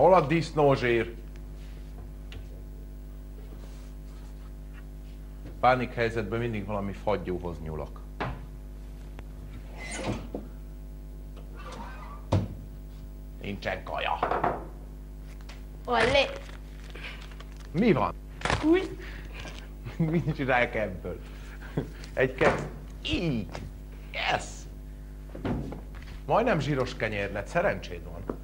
Hol a disznózsír? Pánik helyzetben mindig valami fagyóhoz nyúlok. Nincsen kaja. Olé! Mi van? Új! Mit csinálják ebből? Egy kett. Így. Yes! Majdnem zsíros kenyér lett, szerencséd van.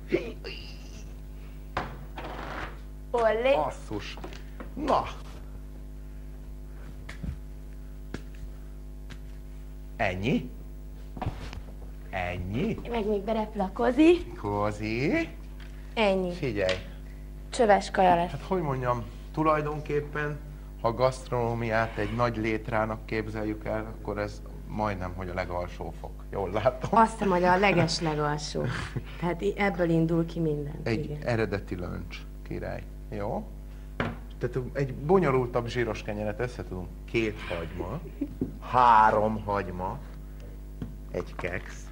Olé! Basszus. Na. Ennyi? Ennyi? Meg még berepül a kozi. Kozi. Ennyi. Figyelj, Csöves kaja lesz. hát hogy mondjam, tulajdonképpen, ha gasztronómiát egy nagy létrának képzeljük el, akkor ez majdnem, hogy a legalsó fok. Jól látom. Azt hiszem, hogy a leges legalsó. Tehát ebből indul ki minden. Egy Igen. eredeti löncs, király. Jó? Tehát egy bonyolultabb zsíros kenyeret össze tudunk. Két hagyma, három hagyma, egy keksz,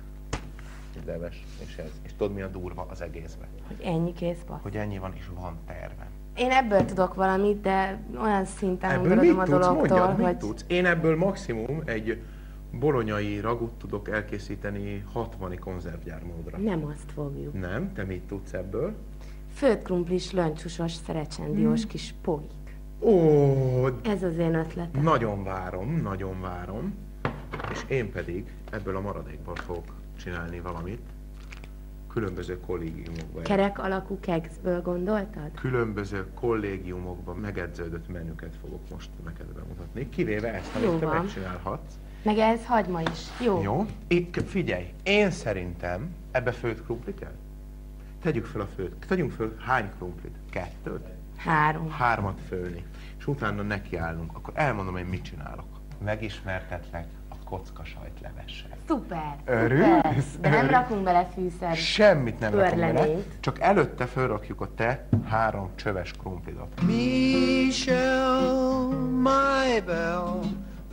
egy leves, és ez. És tudod mi a durva az egészben? Hogy ennyi készpa. Hogy ennyi van, és van terve. Én ebből tudok valamit, de olyan szinten Ebből mit a tudsz? dologtól, Mondjad, mit hogy tudsz? Én ebből maximum egy bolonyai ragut tudok elkészíteni 60 konzervgyármódra. nem azt fogjuk. Nem? Te mit tudsz ebből? Főtt krumplis, löncsusos, szerecsendiós Hmm. kis poik. Ó, Ez az én ötletem. Nagyon várom, nagyon várom. És én pedig ebből a maradékból fogok csinálni valamit. Különböző kollégiumokban. Kerek alakú kekszből gondoltad? Különböző kollégiumokban megedződött menüket fogok most neked bemutatni. Kivéve ezt, amit Jó te van. megcsinálhatsz. Meg ez hagyma is. Jó. Jó? Itt, figyelj, én szerintem ebbe főtt krumpli kell? Tegyük fel a főt. Tegyünk fel hány krumplit? Kettőt? Három. Hármat fölni. És utána nekiállunk. Akkor elmondom, hogy mit csinálok. Megismertetlek a kockasajt levessel. Szuper. Örülsz? Szuper. De nem rakunk bele fűszer. Semmit nem rakunk bele, csak előtte felrakjuk a te három csöves krumplidat. Michelle, my belle,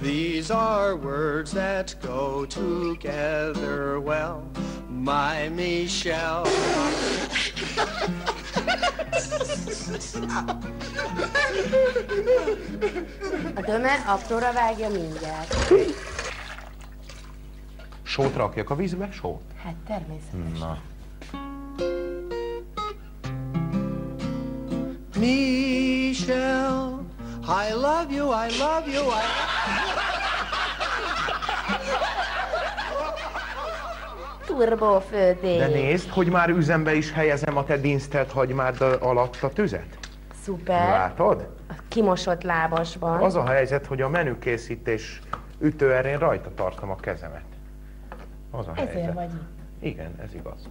these are words that go together well. My Michelle. A döme apróra vágja mindjárt. Sót rakjak a vízbe? Sót. Hát természetesen. Na. Michelle, I love you, I love you, I Turbófőzés. De nézd, hogy már üzembe is helyezem a te dinsztelt hagymád alatt a tüzet. Szuper. Látod? A kimosott lábasban. Az a helyzet, hogy a menükészítés ütőerén rajta tartom a kezemet. Az a Ezért helyzet. vagy itt. Igen, ez igaz.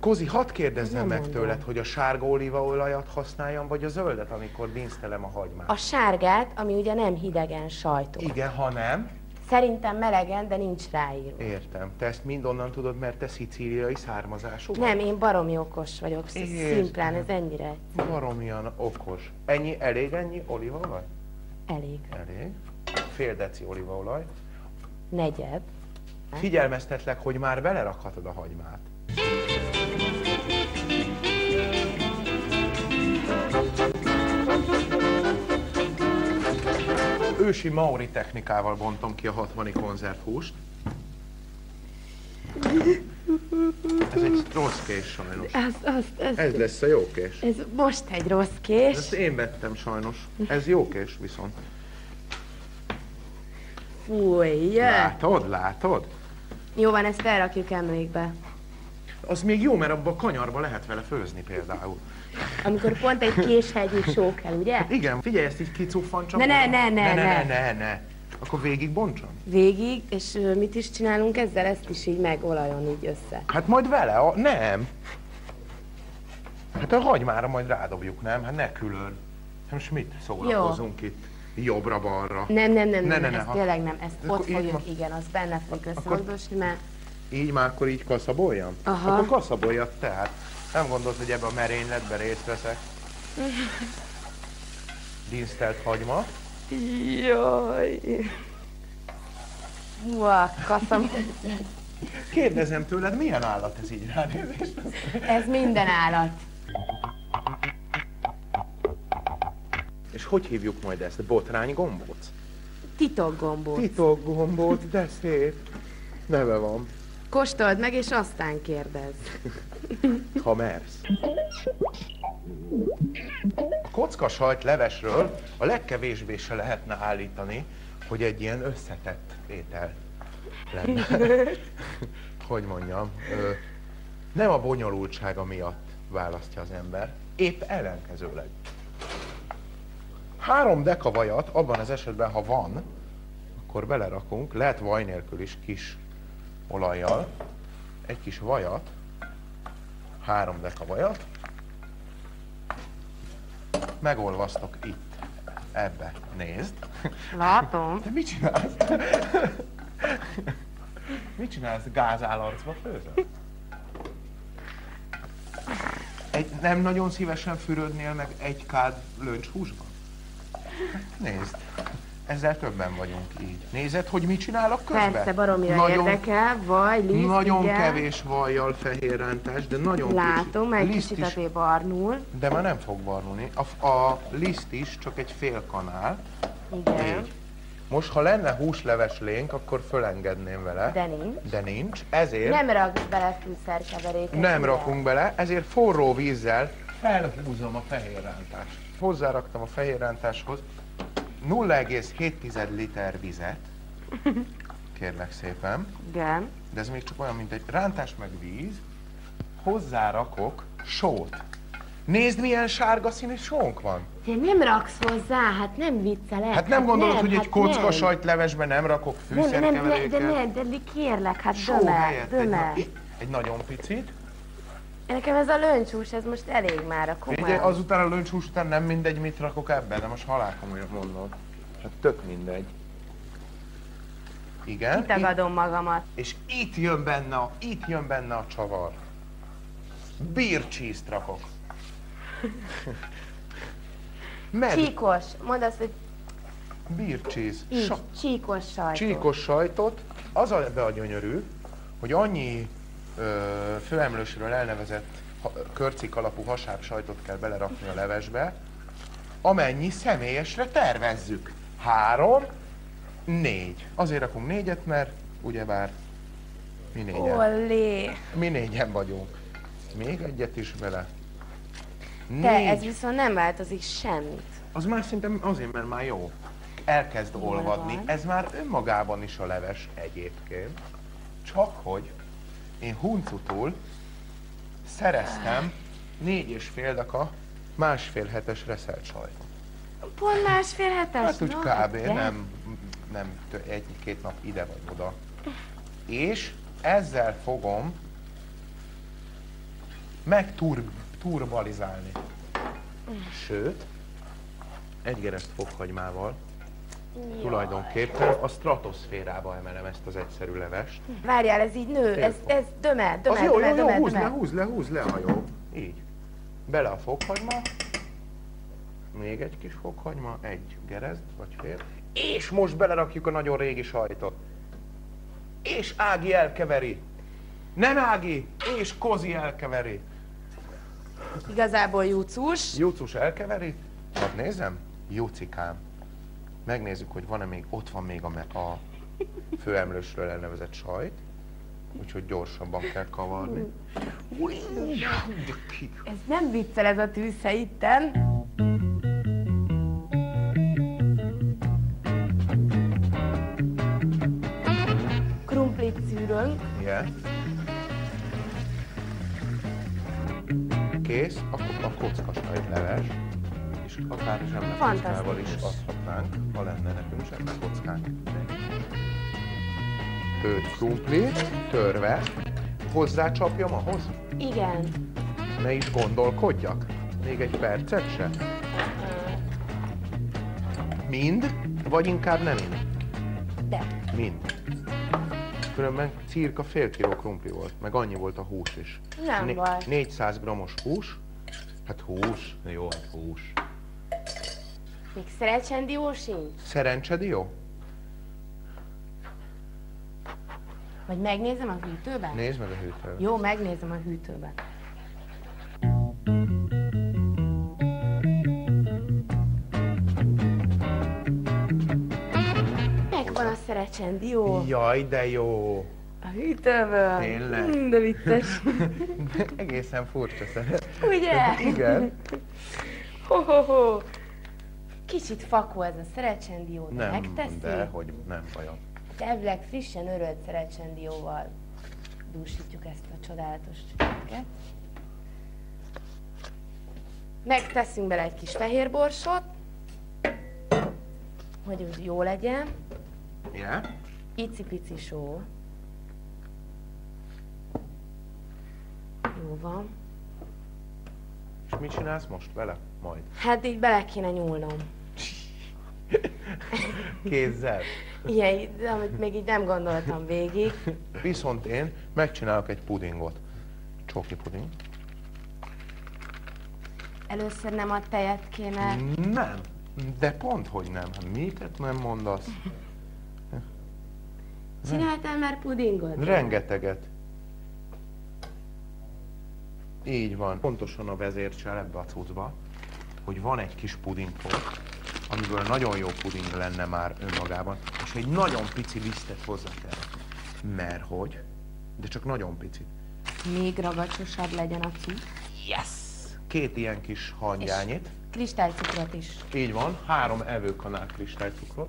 Kozi, hadd kérdezzem meg mondom. tőled, hogy a sárga olívaolajat használjam, vagy a zöldet, amikor dinsztelem a hagymát? A sárgát, ami ugye nem hidegen sajtó. Igen, ha nem. Szerintem melegen, de nincs ráírva. Értem. Te ezt mind onnan tudod, mert te szicíliai származású vagy? Nem, én baromi okos vagyok. Értem. Szimplán, ez ennyire Baromian okos. Ennyi, elég ennyi olívaolaj? elég. Elég. Fél deci olívaolaj. Negyed. Figyelmeztetlek, hogy már belerakhatod a hagymát. Ősi Maori technikával bontom ki a 60 konzervhúst. Ez egy rossz kés sajnos. Az, az, az, Ez lesz a jó kés. ez most egy rossz kés. Ezt én vettem sajnos. Ez jó kés viszont. Fúj, jö. Látod, látod? Jó van, ezt felrakjuk emlékbe. Az még jó, mert abban a kanyarba lehet vele főzni például. Amikor pont egy késhegyű só kell, ugye? Igen, figyelj, ezt így kicuffan csak. Ne, ne, ne, ne, ne, ne, ne. ne. Akkor végig bontsam? Végig, és mit is csinálunk ezzel? Ezt is így megolajon így össze. Hát majd vele, a... nem. Hát a hagymára majd rádobjuk, nem? Hát ne külön. Hát most mit szórakozunk itt? Jobbra-balra. Nem, nem, nem, Ne, nem, ne, ne, ezt ha- tényleg nem, ezt Akkor ott fogjuk, ma- igen, az benne fogjuk Akkor- összemosdosni, mert Így már akkor így kaszaboljam? Aha. Akkor kaszaboljad te, hát nem gondolt, hogy ebbe a merényletbe részt veszek. Dinsztelt hagyma. Jaj. Húha, kaszam. Kérdezem tőled, milyen állat ez így ránézést? Ez minden állat. És hogy hívjuk majd ezt? Botrány gombóc? Titokgombóc. Titok gombóc, de szép. Neve van, Kóstold meg, és aztán kérdezz. ha mersz. A kocka sajt levesről a legkevésbé se lehetne állítani, hogy egy ilyen összetett étel lenne. hogy mondjam, nem a bonyolultsága miatt választja az ember, épp ellenkezőleg. Három deka vajat, abban az esetben, ha van, akkor belerakunk, lehet vaj nélkül is kis olajjal, egy kis vajat, három deka vajat, megolvasztok itt, ebbe, nézd. Látom. Te mit csinálsz? mit csinálsz? Gázállarcba főzöl? Egy, nem nagyon szívesen fürödnél meg egy kád löncshúsban? Nézd, ezzel többen vagyunk így. Nézed, hogy mit csinálok közben? Persze, baromira nagyon, érdekel, vaj, liszt, Nagyon igen. kevés vajjal fehér rántás, de nagyon Látom, kicsi. egy Liszt kicsit is, barnul. de már nem fog barnulni. A, a liszt is csak egy fél kanál. Igen. Így. Most, ha lenne húsleveslénk, akkor fölengedném vele. De nincs. De nincs, ezért Nem raksz bele fűszerkeveréket. nem rakunk bele, ezért forró vízzel felhúzom a fehérrántást. Hozzáraktam a fehérrántáshoz 0,7 liter vizet, kérlek szépen, Igen. de ez még csak olyan, mint egy rántás meg víz, hozzárakok sót. Nézd, milyen sárga színű sónk van. Te nem raksz hozzá, hát nem viccelek. Hát nem gondolod, hogy egy hát kocka nem. sajtlevesbe nem rakok Nem, nem, de, fűszerkeveréket? de, ne, de kérlek, hát Só döme, helyett egy, egy nagyon picit. Nekem ez a löncshús, ez most elég már a Ugye komolyan. azután a löncshús után nem mindegy, mit rakok ebben, de most halál komolyan mondod. Hát tök mindegy. Igen. Itt, Kitagadom magamat. és itt jön benne a, itt jön benne a csavar. Cheese-t rakok. Med, Csíkos. Mondd azt, hogy cheese. így, Sa- csíkos sajtot. csíkos sajtot, az a, be a gyönyörű, hogy annyi főemlősről elnevezett körcik alapú hasáb sajtot kell belerakni a levesbe, amennyi személyesre tervezzük. Három, négy. Azért rakunk négyet, mert ugyebár mi négyen, Olé. mi négyen vagyunk. Még egyet is bele. Te, Négy. ez viszont nem változik semmit. Az már szerintem azért, mert már jó. Elkezd olvadni. Ez már önmagában is a leves egyébként. Csak hogy én huncutul szereztem négy és fél deka másfél hetes reszelt sajtot. Pont másfél hetes? Hát úgy kb. de- nem, nem egy-két nap ide vagy oda. És ezzel fogom megturbalizálni. Sőt, egy gereszt fokhagymával tulajdonképpen a stratoszférába emelem ezt az egyszerű levest. Várjál, ez így nő, ez, ez döme, döme, Az jó, döme, jó, jó, döme, húzd le, döme. húzd le, húzd le, ha jó. Így. Bele a fokhagyma. Még egy kis fokhagyma, egy gerezd, vagy fél. És most belerakjuk a nagyon régi sajtot. És Ági elkeveri. Nem Ági, és Kozi elkeveri. Igazából júcus. Júcus elkeveri. Hadd nézem. Júcikám. Megnézzük, hogy van-e még, ott van még a, a főemlősről elnevezett sajt. Úgyhogy gyorsabban kell kavarni. Ez nem viccel ez a tűzhe itten. Krumplit szűrünk. Igen. kész, akkor a kockas egy leves, és akár zsemlekockával is Fantasztikus. Adhatnánk, ha lenne nekünk zsemlekockánk. Öt krumpli, törve, hozzácsapjam ahhoz? Igen. Ne is gondolkodjak? Még egy percet se? Mind? Vagy inkább nem mind? De. Mind. Különben cirka fél kiló krumpli volt, meg annyi volt a hús is. Nem baj. 400 grammos hús. Hát hús. Jó, hát hús. Még szerecsendió sincs? Szerencsedió? Vagy megnézem a hűtőben? Nézd meg a hűtőt. Jó, megnézem a hűtőben. Megvan a szerecsendió Jaj, de jó. a hűtőből. Tényleg? Mm, De vicces. Egészen furcsa szeret. Ugye? Igen. Ho, ho, ho. Kicsit fakó ez a szerecsendió, de Nem, megteszi. de hogy nem vajon. Elvileg frissen örölt szerecsendióval dúsítjuk ezt a csodálatos csücsket. Megteszünk bele egy kis fehérborsot, hogy úgy jó legyen. Yeah? Icipici só. Jó van. És mit csinálsz most vele? Majd. Hát így bele kéne nyúlnom. Kézzel. Ilyen, amit még így nem gondoltam végig. Viszont én megcsinálok egy pudingot. Csoki puding. Először nem a tejet kéne. Nem. De pont, hogy nem. Hát Miket nem mondasz? Csináltál már pudingot? Rengeteget. Így van. Pontosan a vezércsel ebbe a cuccba, hogy van egy kis pudingport, amiből nagyon jó puding lenne már önmagában, és egy nagyon pici lisztet hozzá kell. Mert hogy? De csak nagyon picit. Még ragacsosabb legyen a cucc. Yes! Két ilyen kis hangyányit. Kristálycukrot is. Így van, három evőkanál kristálycukrot.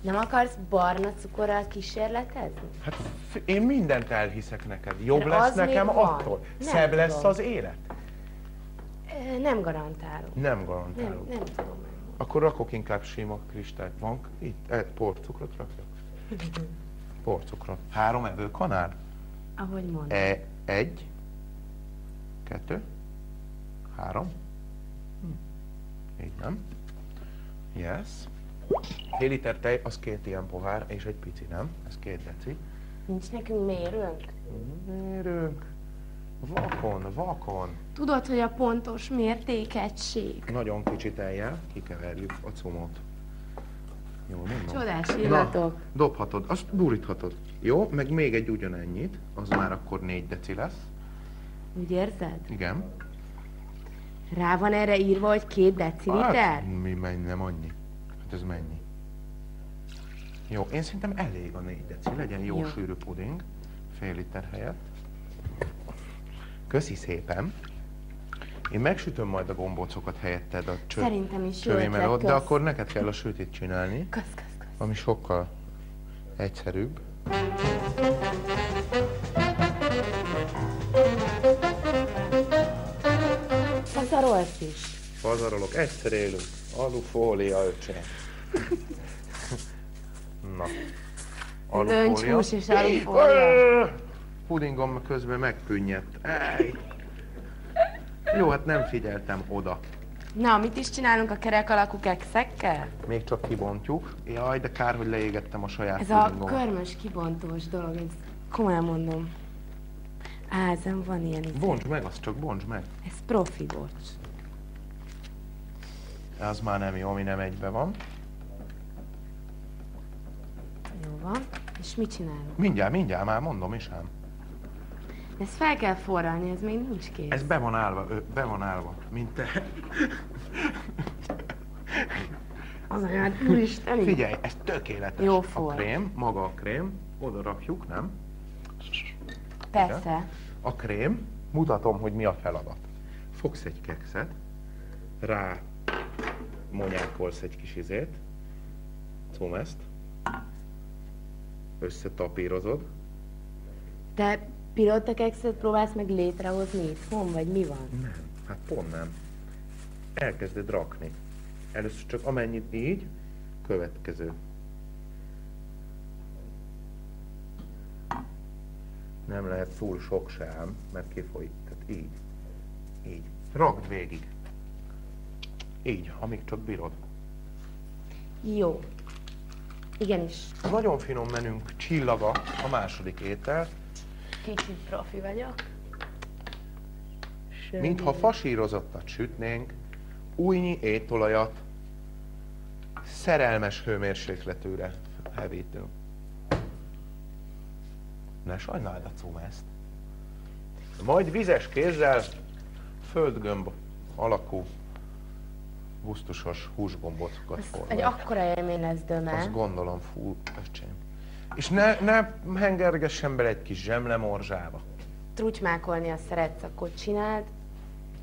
Nem akarsz barna cukorral kísérletezni? Hát én mindent elhiszek neked. Jobb Mert lesz nekem attól. Nem Szebb lesz tudom. az élet. Nem garantálom. Nem Nem, garantálom. nem tudom. Akkor rakok inkább sima kristályt. Van itt? E, porcukrot rakjak? Porcukrot. Három evőkanál? Ahogy mondom. E, egy, kettő, három. Hm. Így nem? Yes. Fél liter tej, az két ilyen pohár, és egy pici, nem? Ez két deci. Nincs nekünk mérőnk? Mérünk. Vakon, vakon. Tudod, hogy a pontos mértékegység. Nagyon kicsi tejjel kikeverjük a cumot. Jól mondom? Csodás Na, illatok. dobhatod, azt buríthatod. Jó, meg még egy ugyanennyit, az már akkor 4 deci lesz. Úgy érzed? Igen. Rá van erre írva, hogy két deciliter? Hát, mi menj, nem annyi. Hát ez mennyi? Jó, én szerintem elég a 4 deci, legyen jó, Jó. sűrű puding, fél liter helyett. Köszi szépen. Én megsütöm majd a gombócokat helyetted a cső, Szerintem is jó ötlet, de akkor neked kell a sütét csinálni, Kösz, kösz, kösz. ami sokkal egyszerűbb. Pazarolsz is. Pazarolok, egyszer élünk. Alufólia, öcsém. Na. Löncshús és alufólia. Pudingom közben megpünnyedt. Ej. Jó, hát nem figyeltem oda. Na, mit is csinálunk a kerek alakú kekszekkel? Még csak kibontjuk. Jaj, de kár, hogy leégettem a saját Ez a pudingom. körmös kibontós dolog, ezt komolyan mondom. Á, ezen van ilyen izé. Bontsd meg, azt csak bontsd meg. Ez profi, bocs. Az már nem jó, ami nem egybe van. Jó van. És mit csinálunk? Mindjárt, mindjárt, már mondom is ám. Ezt fel kell forralni, ez még nincs kész. Ez be van állva, ö, be van állva, mint te. Az anyád, úristen. Figyelj, ez tökéletes. Jó a forr. krém, maga a krém, oda rakjuk, nem? Persze. A krém, mutatom, hogy mi a feladat. Fogsz egy kekszet, rá monyákolsz egy kis izét, cumeszt, összetapírozod, Te pilóta kekszet próbálsz meg létrehozni itthon, vagy mi van? nem, Hát pont nem. Elkezded rakni. Először csak amennyit így, következő. Nem lehet túl sok sem, mert kifolyik. Tehát így. Így. Rakd végig. Így, amíg csak bírod. Jó. Igenis. Nagyon finom menünk csillaga a második étel, Kicsit profi vagyok. Sőt, mintha fasírozottat sütnénk, újnyi étolajat szerelmes hőmérsékletűre hevítünk. Ne sajnáld a cum ezt. Majd vizes kézzel földgömb alakú gusztusos húsgombotokat Az egy akkora élmény lesz döme. Azt gondolom, fú, öcsém. És ne, ne hengergessen bele egy kis zsemlemorzsába. Trutymákolni azt szeretsz, akkor csináld.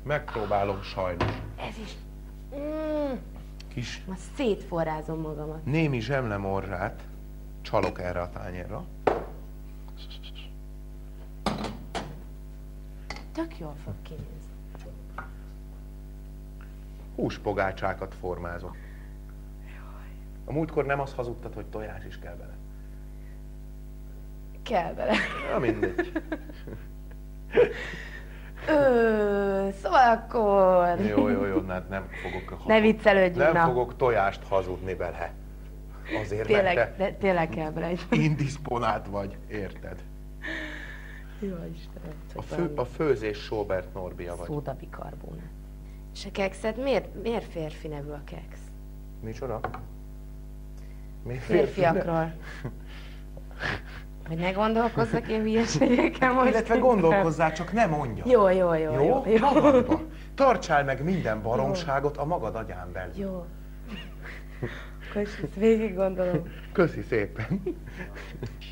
Megpróbálom sajnos. Ez is. Mm, Kis ma szétforrázom magamat. némi zsemlemorzsát csalok erre a tányérra. Tök jól fog kinézni. Húspogácsákat formázok. A múltkor nem azt hazudtad, hogy tojás is kell bele. Kell bele. Na mindegy. Ö, szóval akkor... Jó, jó, jó, hát nem fogok, hazud... Ne viccelődjünk, nem na. fogok tojást hazudni bele. Azért, Tényleg, mert te de, tényleg kell indisponált vagy, érted? Jó Istenem, A, csak fő, a főzés Sobert Norbia vagy. Szóda bikarbónát. És a kekszet miért, miért férfi nevű a keksz? Micsoda? Mi Férfiakról. Hogy ne gondolkozzak én hülyeségekkel most. Illetve gondolkozzál, csak ne mondja. Jó, jó, jó, Jó? jó. Jó. Magadba. Tartsál meg minden baromságot a magad agyán belül. jó. Akkor is ezt végig gondolom, Köszi szépen.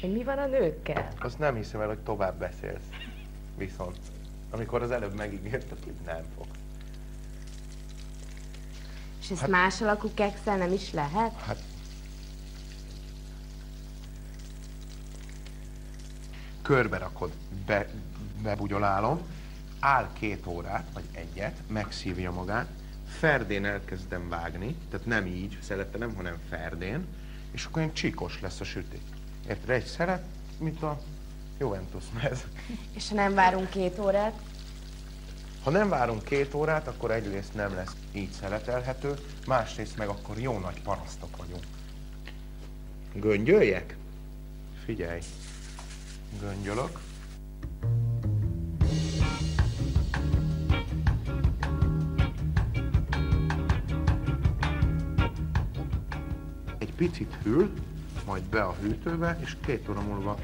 hogy mi van a nőkkel. Azt nem hiszem el, hogy tovább beszélsz. Viszont, amikor az előbb megígérted, hogy nem fog. És ezt más alakú kekszel nem is lehet? Hát... Körbe rakod, be, bebugyolálom, áll két órát, vagy egyet, megszívja magát, ferdén elkezdem vágni, tehát nem így szeretem, hanem ferdén, és akkor olyan csíkos lesz a süti. Érted? Egy szeret, mint a Juventus mez. És ha nem várunk két órát, Ha nem várunk két órát, akkor egyrészt nem lesz így szeletelhető, másrészt meg akkor jó nagy parasztok vagyunk. Göngyöljek? Figyelj. Göngyölök. Egy picit hűl, majd be a hűtőbe, és két óra múlva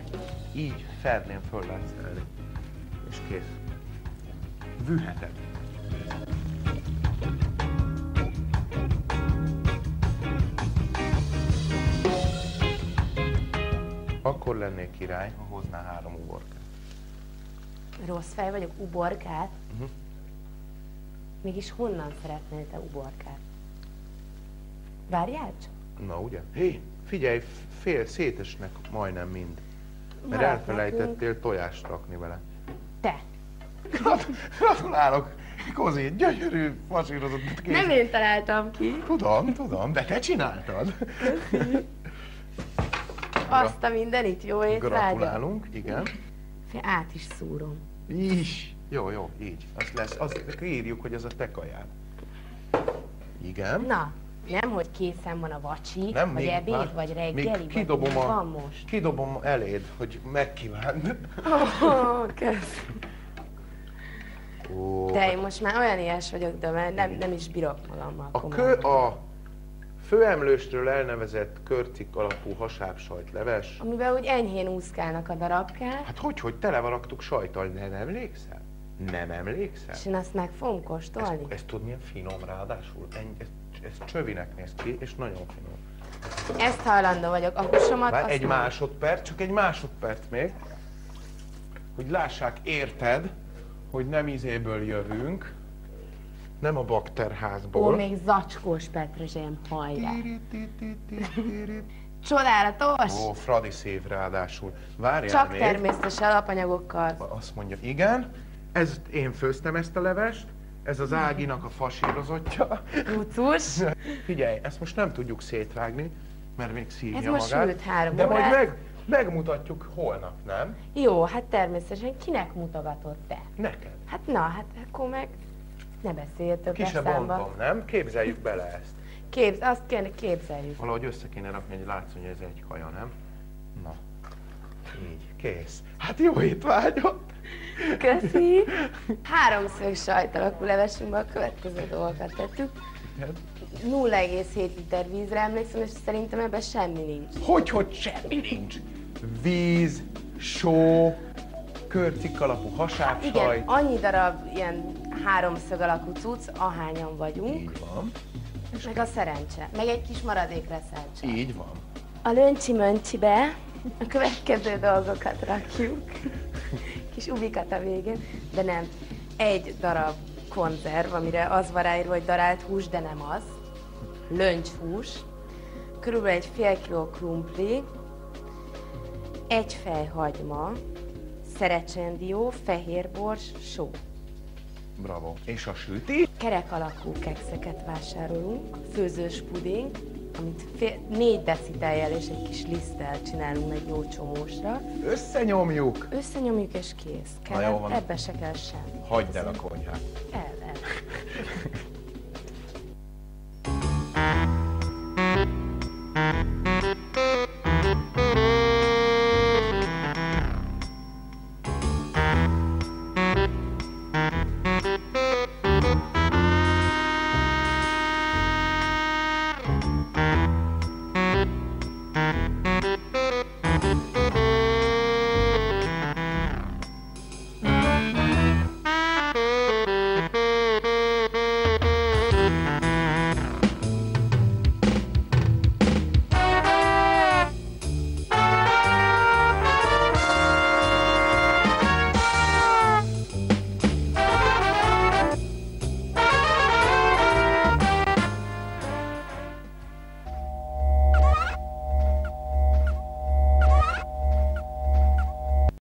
így ferdén föl lehet szelni. És kész. Vüheted. Akkor lennék király, ha hozná három uborkát. rossz fej vagyok, uborkát. Mhm. Mégis honnan szeretnél te uborkát? Várjál csak. Na ugye? Hé, figyelj, fél szétesnek majdnem mind. Mert Maradt elfelejtettél tojást rakni vele. Te. Gratulálok! Kozi, gyönyörű fasírozott kész. Nem én találtam ki. Tudom, tudom, de te csináltad. Azt a mindenit, jó étvágyat. Gratulálunk, igen. Fél, Át is szúrom. Is. Jó, jó, így. Az lesz, azt írjuk, hogy ez a te kajád. Igen. Na, nem, hogy készen van a vacsi, Nem, vagy még ebéd, már- vagy reggeli, még vagy kidobom mi a, van most? Kidobom eléd, hogy megkívánd. Oh, kösz. Ó, De én most már olyan ilyes vagyok, de már nem, nem is bírok magammal. a, kö, a főemlőstről elnevezett körcik alapú hasábsajt leves. Amiben úgy enyhén úszkálnak a darabkák, Hát hogy, hogy tele van raktuk sajtal, nem emlékszel? Nem emlékszel? és én azt meg fogom kóstolni. ez tudod milyen finom ráadásul? Ennyi, ez, ez csövinek néz ki, és nagyon finom. Ezt hajlandó vagyok, a húsomat Várj, egy másodperc, csak egy másodperc még, hogy lássák, érted, hogy nem izéből jövünk, nem a Ó, bakterházból. még zacskós petrezselyem hajrá. Csodálatos! Ó, Fradi szív ráadásul. Várjál Csak még. természetes alapanyagokkal. Azt mondja, igen, ezt én főztem ezt a levest, Ez az Áginak a fasírozottja. Cucus. Figyelj, ezt most nem tudjuk szétvágni, mert még szívja Ez most magát. sült három De majd meg, megmutatjuk holnap, nem? Jó, hát természetesen kinek mutogatott te? Neked. Hát na, hát akkor meg ne beszélj több Ki bontom, nem? Képzeljük bele ezt. Képz, azt kéne képzeljük. Valahogy össze kéne rakni, hogy látszon, hogy ez egy kaja, nem? Na. Így, kész. Hát jó étvágyat! Köszi! Háromszög sajt alakú levesünkbe a következő dolgokat tettük. 0,7 liter vízre emlékszem, és szerintem ebben semmi nincs. Hogy, hogy semmi nincs. Víz, só, körcik alapú Igen, hasábsajt. annyi darab ilyen háromszög alakú cucc, ahányan vagyunk, Így van. meg a szerencse, meg egy kis maradék reszelcse. Így van. A löncsi möncsibe a következő dolgokat rakjuk. Kis ubikat a végén, de nem. Egy darab konzerv, amire az van ráírva, hogy darált hús, de nem az. Löncshús. Körülbelül egy fél kiló krumpli. Egy fej hagyma. Szerecsendió, fehérbors, só. Bravo. És a süti? Kerek alakú kekszeket vásárolunk, főzős puding, amit fél, négy deci tejjel és egy kis liszttel csinálunk egy jó csomósra. Összenyomjuk. Összenyomjuk és kész. Na jó van. Ebbe se kell semmi. Hagyd el a konyhát. El.